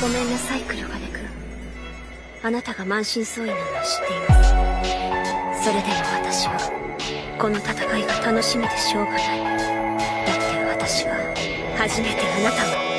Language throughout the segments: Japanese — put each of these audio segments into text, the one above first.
ごめんなさい黒金君あなたが満身創痍なのは知っています。それでも私はこの戦いが楽しみでしょうがない。だって私は初めてあなたを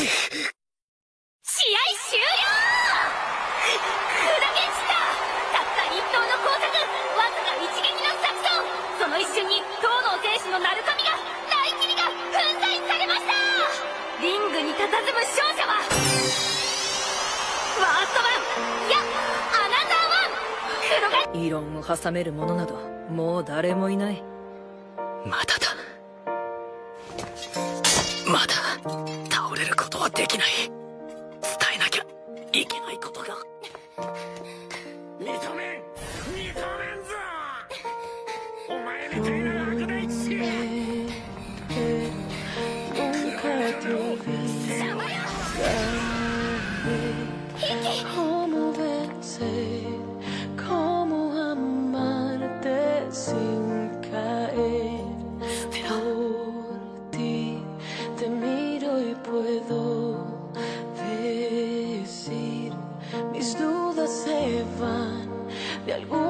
試合終了。クーダゲしたたった一頭の光沢わずか一撃の作戦その一瞬に東能選手の鳴神が。雷霧が粉砕されました。リングに佇む勝者は。ワーストワンいやアナザーワン黒が。異論を挟める者などもう誰もいない。まだだ。まだ倒れることはできない。伝えなきゃいけないことが。puedo decir, mis dudas se van de algún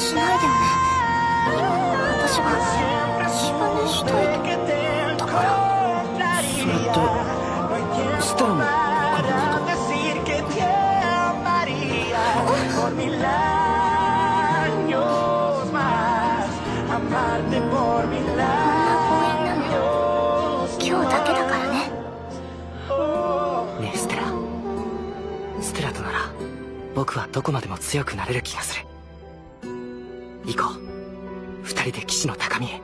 しないでよね私が自分でしといてだからそれってステラもこと decir que te amaría por mil años más. Amarte por mil こんな強引なの今日だけだからね。ねえステラステラとなら僕はどこまでも強くなれる気がする。行こう。二人で騎士の高みへ。